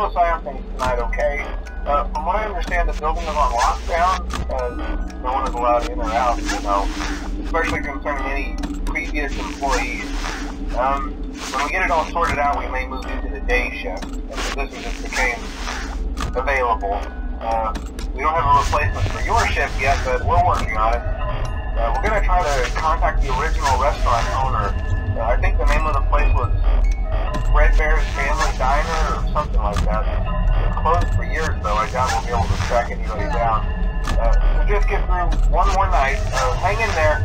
close eye on tonight, okay? Uh, from what I understand, the building is on lockdown. Uh, no one is allowed in or out, you know, especially concerning any previous employees. Um, when we get it all sorted out, we may move into the day shift, and the position just became available. Uh, we don't have a replacement for your shift yet, but we're working on it. Uh, we're gonna try to contact the original restaurant owner. Uh, I think the name of the place was Fredbear's Family Diner or something like that. It's closed for years though. I doubt we'll be able to track anybody down. Uh, so just get through one more night. Uh, hang in there.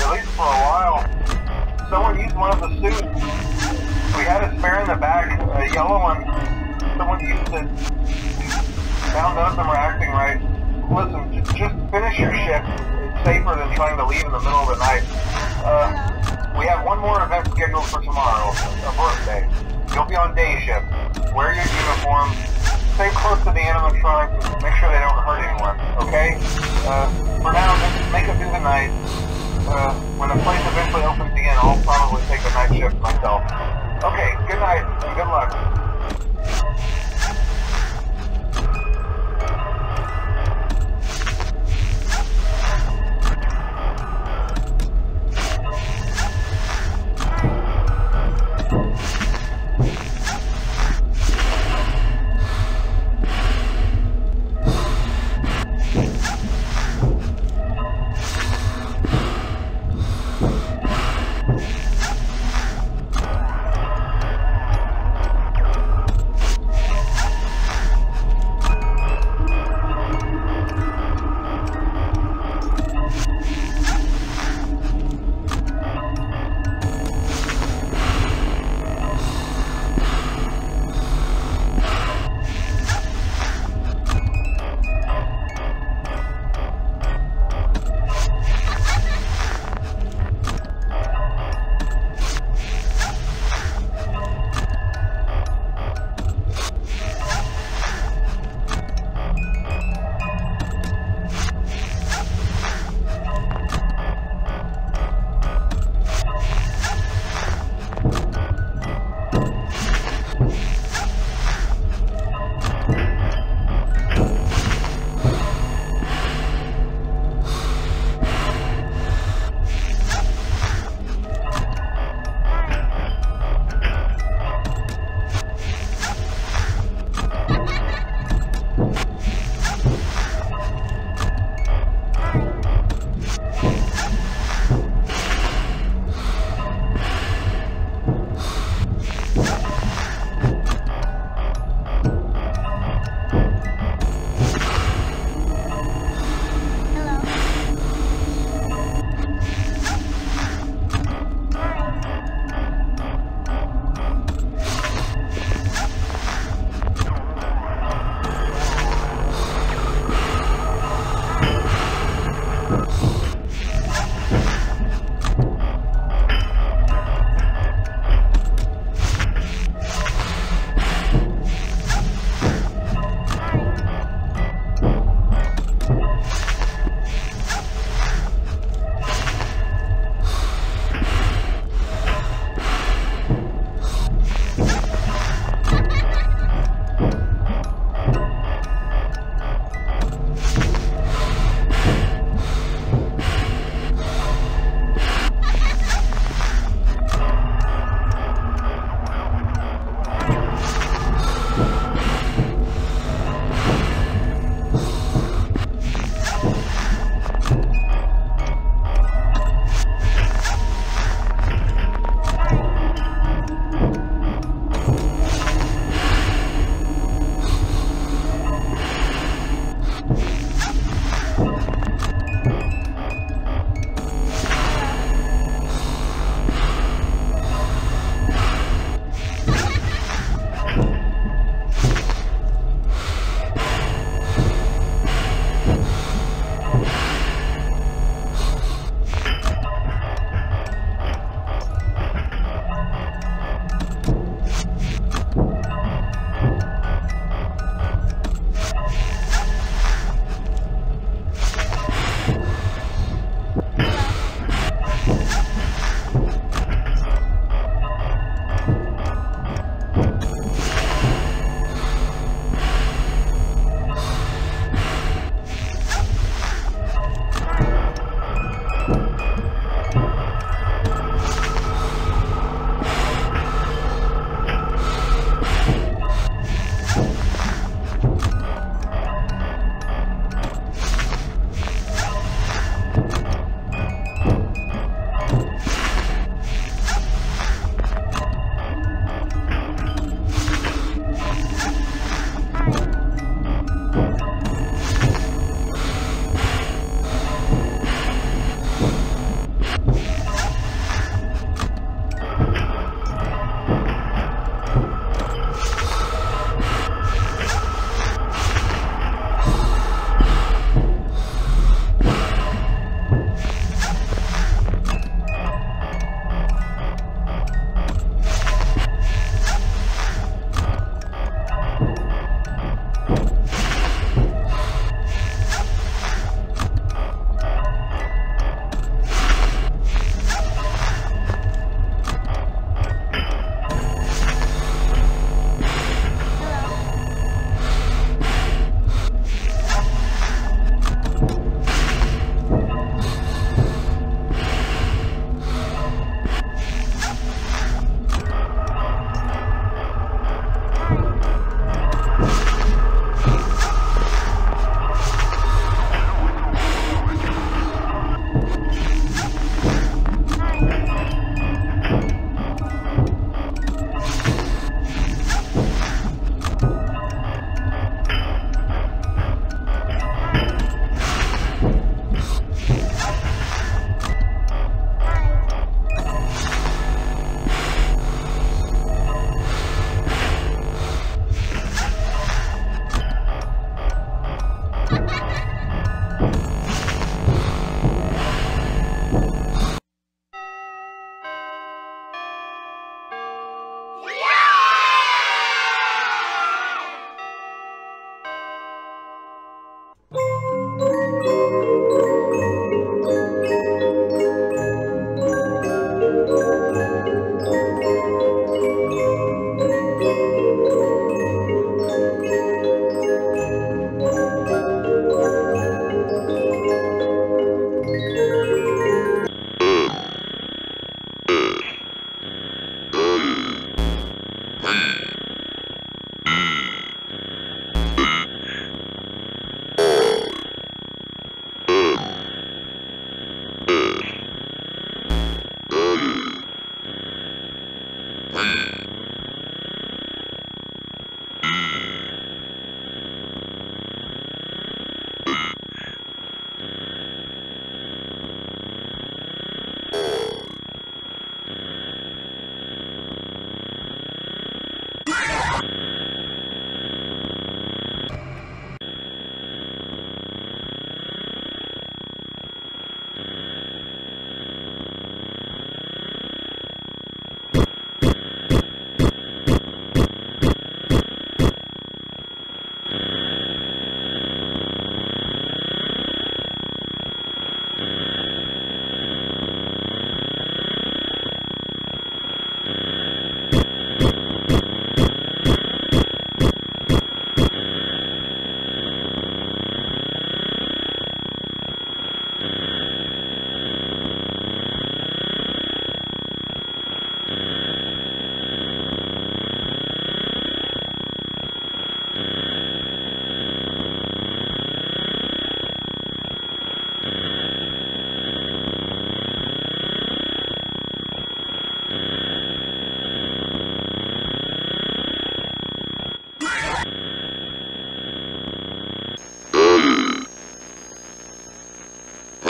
At least for a while. Someone used one of the suits. We had a spare in the back, a yellow one. Someone used it. Now none of them are acting right. Listen, just finish your shift. It's safer than trying to leave in the middle of the night. Uh, we have one more event scheduled for tomorrow, a birthday. You'll be on day shift. Wear your uniform. Stay close to the animatronics and make sure they don't hurt anyone, okay? Uh, for now, just make it through the night. Uh, when the place eventually opens again, I'll probably take a night shift myself. Okay, good night good luck.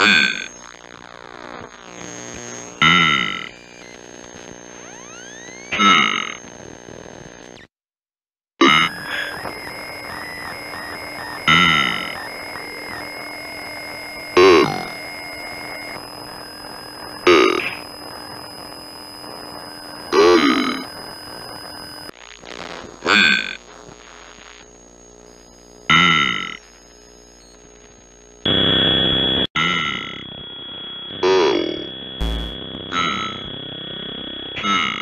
one. Hmm.